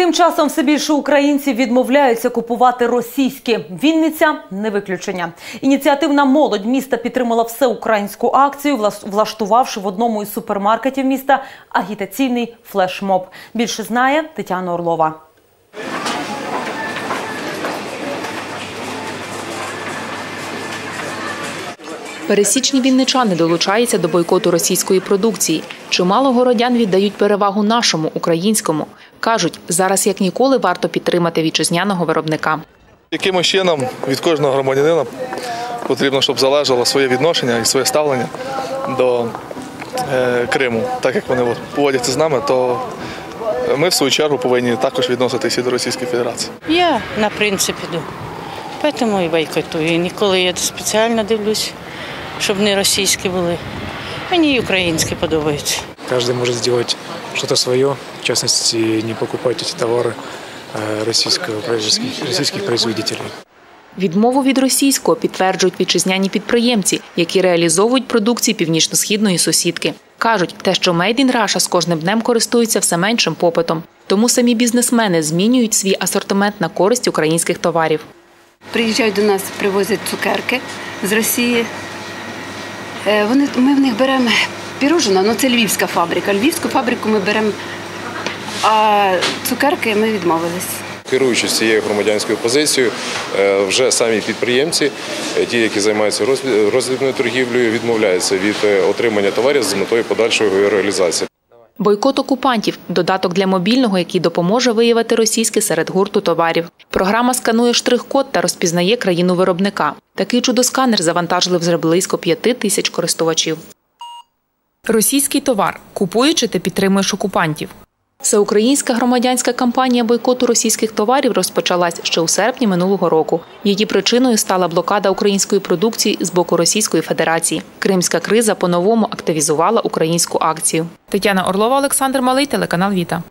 Тим часом все більше українців відмовляються купувати російські. Вінниця не виключення. Ініціативна молодь міста підтримала всеукраїнську акцію, влаштувавши в одному із супермаркетів міста агітаційний флешмоб. Більше знає Тетяна Орлова. Пересічні вінничани долучаються до бойкоту російської продукції. Чимало городян віддають перевагу нашому українському. Кажуть, зараз як ніколи варто підтримати вітчизняного виробника. Якимось чином від кожного громадянина потрібно, щоб залежало своє відношення і своє ставлення до е, Криму. Так як вони поводяться з нами, то ми в свою чергу повинні також відноситися до Російської Федерації. Я на принцип іду. Тому і бойкотую. Ніколи я спеціально дивлюсь, щоб не російські були. Мені і українські подобаються. Каждый может сделать что-то свое, в частности, не покупать эти товары э, российского, производитель- российских производителей. Відмову від російського підтверджують вітчизняні підприємці, які реалізовують продукції північно-східної сусідки. Кажуть, те, що Made in Russia з кожним днем користується все меншим попитом. Тому самі бізнесмени змінюють свій асортимент на користь українських товарів. Приїжджають до нас, привозять цукерки з Росії. Е, Вони, ми в них беремо пірожина, ну це львівська фабрика. Львівську фабрику ми беремо, а цукерки ми відмовились. Керуючись цією громадянською позицією, е, вже самі підприємці, е, ті, які займаються роздрібною торгівлею, відмовляються від е, отримання товарів з метою подальшої його реалізації. Бойкот окупантів додаток для мобільного, який допоможе виявити російське серед гурту товарів. Програма сканує штрих-код та розпізнає країну виробника. Такий чудосканер завантажили вже близько п'яти тисяч користувачів. Російський товар купуючи ти підтримуєш окупантів. Всеукраїнська громадянська кампанія бойкоту російських товарів розпочалась ще у серпні минулого року. Її причиною стала блокада української продукції з боку Російської Федерації. Кримська криза по-новому активізувала українську акцію. Тетяна Орлова, Олександр Малий, телеканал Віта.